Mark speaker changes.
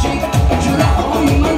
Speaker 1: she, she left me.